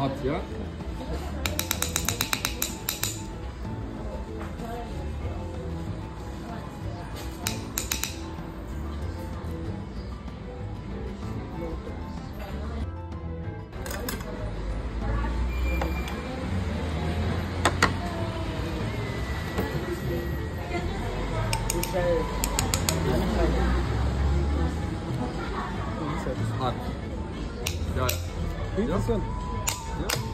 Hot, very hot. Got it. Yep. This one. Yep.